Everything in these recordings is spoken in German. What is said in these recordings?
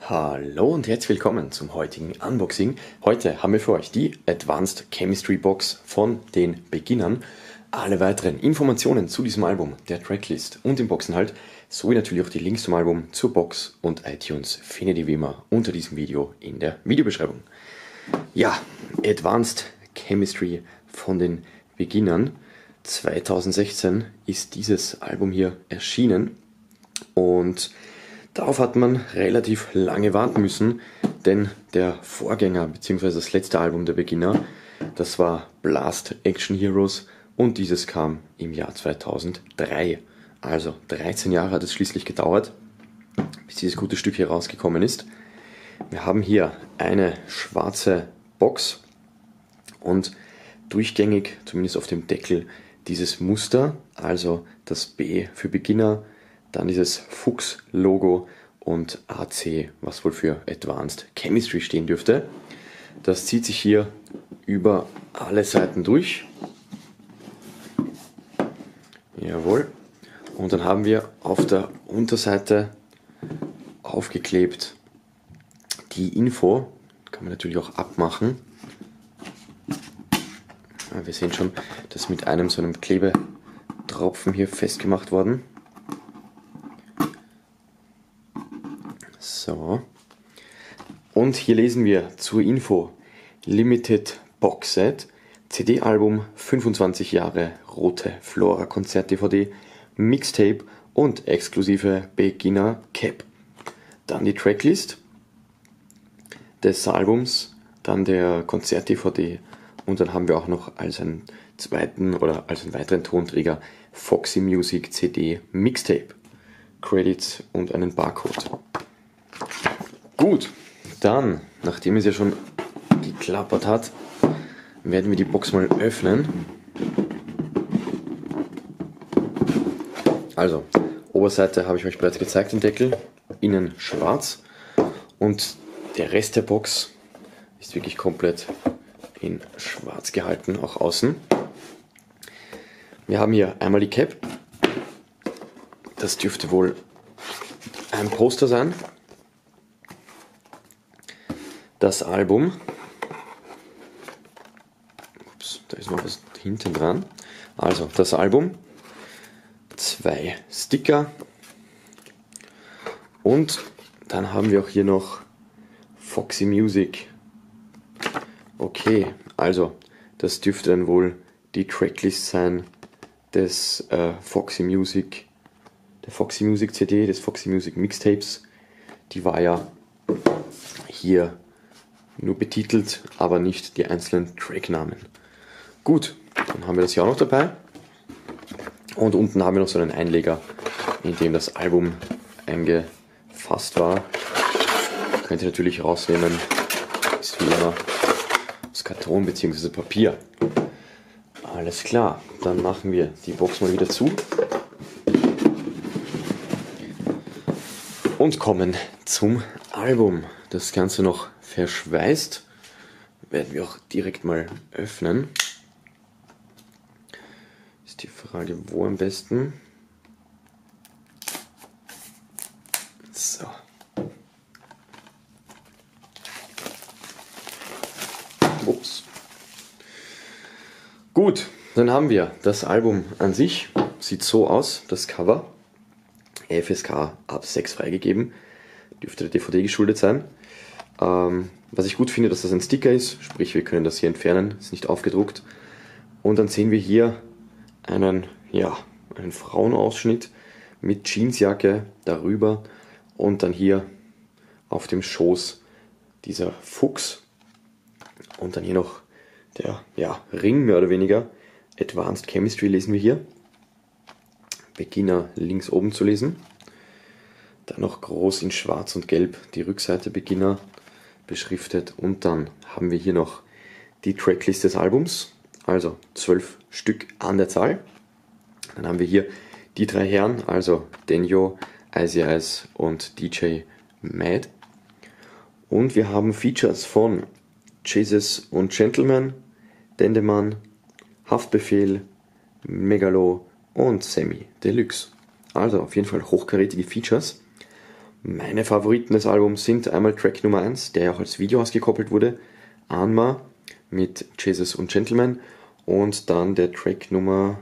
Hallo und herzlich willkommen zum heutigen Unboxing. Heute haben wir für euch die Advanced Chemistry Box von den Beginnern. Alle weiteren Informationen zu diesem Album, der Tracklist und dem Boxenhalt sowie natürlich auch die Links zum Album, zur Box und iTunes findet ihr wie immer unter diesem Video in der Videobeschreibung. Ja, Advanced Chemistry von den Beginnern. 2016 ist dieses Album hier erschienen und darauf hat man relativ lange warten müssen, denn der Vorgänger bzw. das letzte Album der Beginner, das war Blast Action Heroes und dieses kam im Jahr 2003. Also 13 Jahre hat es schließlich gedauert, bis dieses gute Stück hier rausgekommen ist. Wir haben hier eine schwarze Box und durchgängig, zumindest auf dem Deckel, dieses Muster, also das B für Beginner, dann dieses Fuchs-Logo und AC, was wohl für Advanced Chemistry stehen dürfte. Das zieht sich hier über alle Seiten durch. Jawohl. Und dann haben wir auf der Unterseite aufgeklebt die Info. Kann man natürlich auch abmachen. Wir sehen schon, das mit einem so einem Klebetropfen hier festgemacht worden. So. Und hier lesen wir zur Info Limited Box Set, CD-Album 25 Jahre Rote Flora Konzert DVD, Mixtape und exklusive Beginner Cap. Dann die Tracklist des Albums, dann der Konzert-DVD und dann haben wir auch noch als einen zweiten oder als einen weiteren Tonträger Foxy Music CD Mixtape, Credits und einen Barcode. Gut, dann, nachdem es ja schon geklappert hat, werden wir die Box mal öffnen. Also, Oberseite habe ich euch bereits gezeigt, den Deckel, innen schwarz und der Rest der Box ist wirklich komplett in schwarz gehalten, auch außen. Wir haben hier einmal die Cap. Das dürfte wohl ein Poster sein. Das Album. Ups, da ist noch was hinten dran. Also das Album. Zwei Sticker. Und dann haben wir auch hier noch Foxy Music Okay, also das dürfte dann wohl die Tracklist sein des äh, Foxy Music, der Foxy Music CD, des Foxy Music Mixtapes. Die war ja hier nur betitelt, aber nicht die einzelnen Tracknamen. Gut, dann haben wir das hier auch noch dabei. Und unten haben wir noch so einen Einleger, in dem das Album eingefasst war. Könnt ihr natürlich rausnehmen. Ist wie immer Karton bzw. Papier. Alles klar, dann machen wir die Box mal wieder zu. Und kommen zum Album. Das Ganze noch verschweißt. Werden wir auch direkt mal öffnen. Ist die Frage, wo am besten. So. Ups. Gut, dann haben wir das Album an sich. Sieht so aus, das Cover. FSK ab 6 freigegeben. Dürfte der DVD geschuldet sein. Ähm, was ich gut finde, dass das ein Sticker ist, sprich wir können das hier entfernen, ist nicht aufgedruckt. Und dann sehen wir hier einen, ja, einen Frauenausschnitt mit Jeansjacke darüber und dann hier auf dem Schoß dieser Fuchs und dann hier noch der ja, Ring mehr oder weniger. Advanced Chemistry lesen wir hier. Beginner links oben zu lesen. Dann noch groß in schwarz und gelb die Rückseite Beginner beschriftet. Und dann haben wir hier noch die Tracklist des Albums. Also zwölf Stück an der Zahl. Dann haben wir hier die drei Herren, also Denyo, Icy Eyes und DJ Mad. Und wir haben Features von Jesus und Gentleman, Dendemann, Haftbefehl, Megalo und Semi Deluxe. Also auf jeden Fall hochkarätige Features. Meine Favoriten des Albums sind einmal Track Nummer 1, der ja auch als Video ausgekoppelt wurde, Anma mit Jesus und Gentleman und dann der Track Nummer,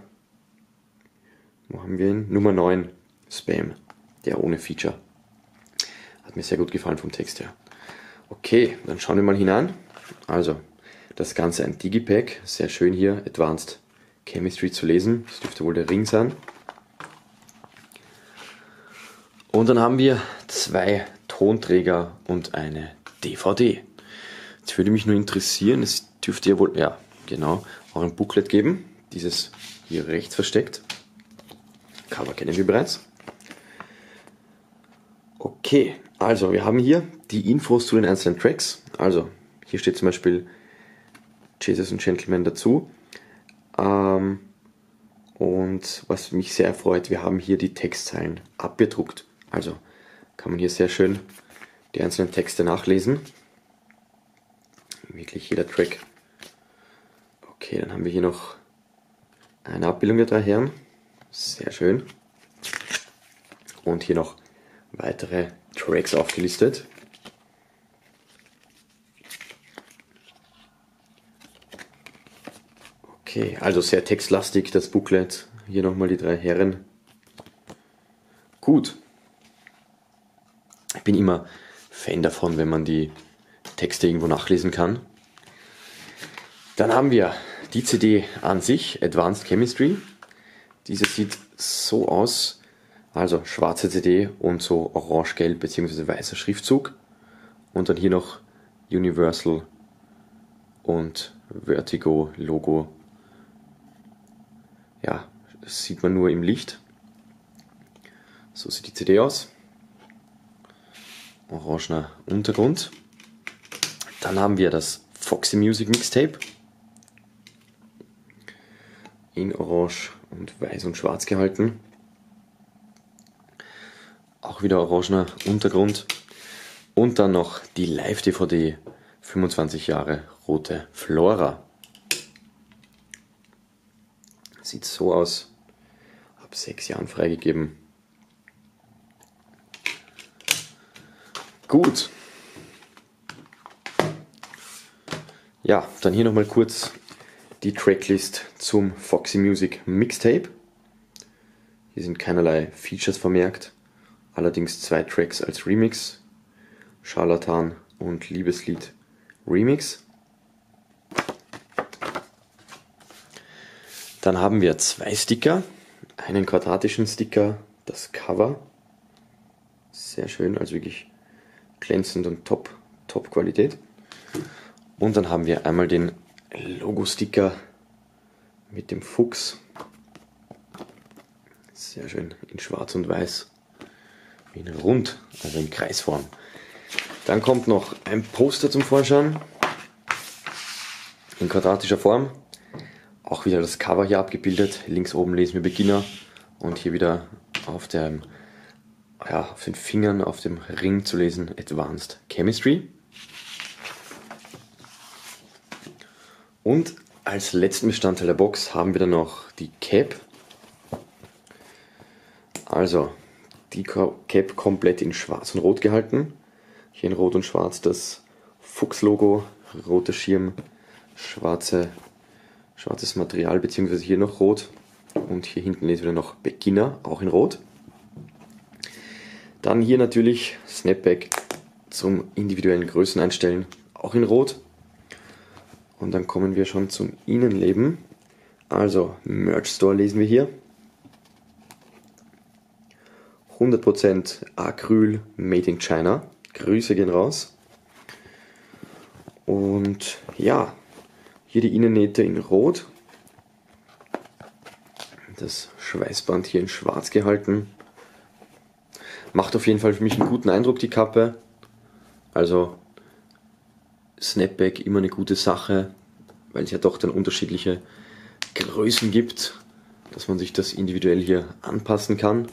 wo haben wir ihn? Nummer 9, Spam, der ohne Feature. Hat mir sehr gut gefallen vom Text her. Okay, dann schauen wir mal hinein. Also, das Ganze ein Digipack, sehr schön hier, Advanced Chemistry zu lesen. Das dürfte wohl der Ring sein. Und dann haben wir zwei Tonträger und eine DVD. Jetzt würde mich nur interessieren, es dürfte ja wohl, ja, genau, auch ein Booklet geben. Dieses hier rechts versteckt. Cover kennen wir bereits. Okay, also wir haben hier die Infos zu den einzelnen Tracks. Also hier steht zum Beispiel Jesus und Gentleman dazu. Ähm, und was mich sehr freut, wir haben hier die Textzeilen abgedruckt. Also kann man hier sehr schön die einzelnen Texte nachlesen. Wirklich jeder Track. Okay, dann haben wir hier noch eine Abbildung der drei Herren. Sehr schön. Und hier noch weitere Tracks aufgelistet. Okay, also sehr textlastig das Booklet. Hier nochmal die drei Herren. Gut, bin immer Fan davon, wenn man die Texte irgendwo nachlesen kann. Dann haben wir die CD an sich, Advanced Chemistry. Diese sieht so aus, also schwarze CD und so orange-gelb bzw. weißer Schriftzug. Und dann hier noch Universal und Vertigo Logo. Ja, das sieht man nur im Licht. So sieht die CD aus orangener Untergrund. Dann haben wir das Foxy Music Mixtape in orange und weiß und schwarz gehalten. Auch wieder orangener Untergrund. Und dann noch die Live-DVD 25 Jahre rote Flora. Sieht so aus. Ab sechs Jahren freigegeben. Gut. Ja, dann hier nochmal kurz die Tracklist zum Foxy Music Mixtape. Hier sind keinerlei Features vermerkt, allerdings zwei Tracks als Remix, Charlatan und Liebeslied Remix. Dann haben wir zwei Sticker, einen quadratischen Sticker, das Cover, sehr schön, also wirklich glänzend und top, top Qualität. Und dann haben wir einmal den Logo-Sticker mit dem Fuchs. Sehr schön in schwarz und weiß. In rund, also in Kreisform. Dann kommt noch ein Poster zum Vorschein. In quadratischer Form. Auch wieder das Cover hier abgebildet. Links oben lesen wir Beginner. Und hier wieder auf dem ja, auf den Fingern auf dem Ring zu lesen Advanced Chemistry. Und als letzten Bestandteil der Box haben wir dann noch die Cap. Also die Cap komplett in schwarz und rot gehalten. Hier in rot und schwarz das Fuchs-Logo, roter Schirm, schwarze, schwarzes Material, beziehungsweise hier noch rot. Und hier hinten lesen wir noch Beginner, auch in rot. Dann hier natürlich Snapback zum individuellen Größen einstellen, auch in Rot. Und dann kommen wir schon zum Innenleben. Also Merch Store lesen wir hier. 100% Acryl Made in China. Grüße gehen raus. Und ja, hier die Innennähte in Rot. Das Schweißband hier in Schwarz gehalten. Macht auf jeden Fall für mich einen guten Eindruck, die Kappe. Also Snapback immer eine gute Sache, weil es ja doch dann unterschiedliche Größen gibt, dass man sich das individuell hier anpassen kann.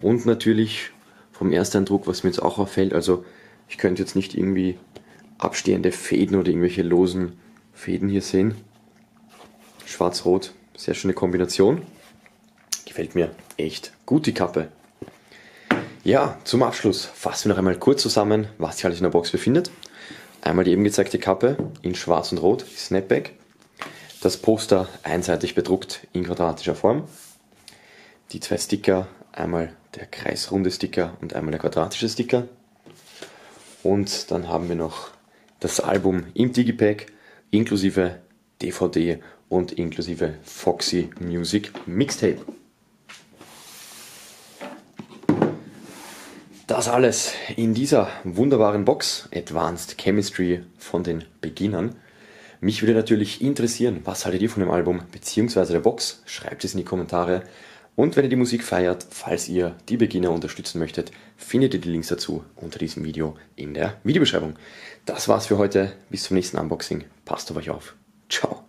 Und natürlich vom Ersteindruck, was mir jetzt auch auffällt, also ich könnte jetzt nicht irgendwie abstehende Fäden oder irgendwelche losen Fäden hier sehen. Schwarz-Rot, sehr schöne Kombination. Gefällt mir echt gut die Kappe. Ja, zum Abschluss fassen wir noch einmal kurz zusammen, was sich alles in der Box befindet. Einmal die eben gezeigte Kappe in schwarz und rot, Snapback. Das Poster einseitig bedruckt in quadratischer Form. Die zwei Sticker, einmal der kreisrunde Sticker und einmal der quadratische Sticker. Und dann haben wir noch das Album im Digipack inklusive DVD und inklusive Foxy Music Mixtape. Das alles in dieser wunderbaren Box Advanced Chemistry von den Beginnern. Mich würde natürlich interessieren, was haltet ihr von dem Album bzw. der Box? Schreibt es in die Kommentare. Und wenn ihr die Musik feiert, falls ihr die Beginner unterstützen möchtet, findet ihr die Links dazu unter diesem Video in der Videobeschreibung. Das war's für heute. Bis zum nächsten Unboxing. Passt auf euch auf. Ciao.